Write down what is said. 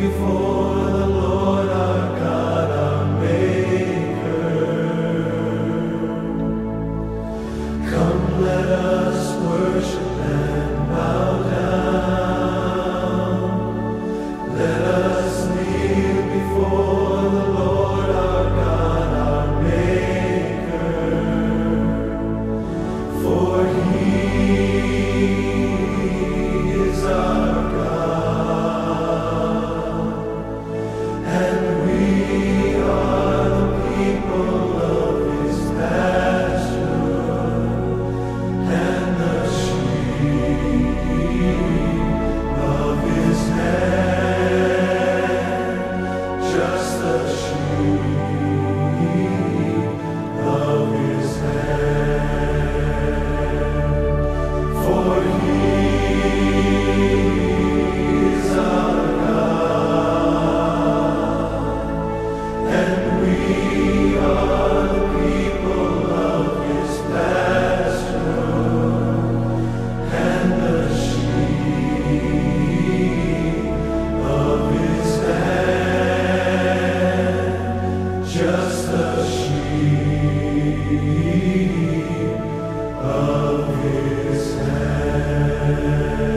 before sheep of his hand.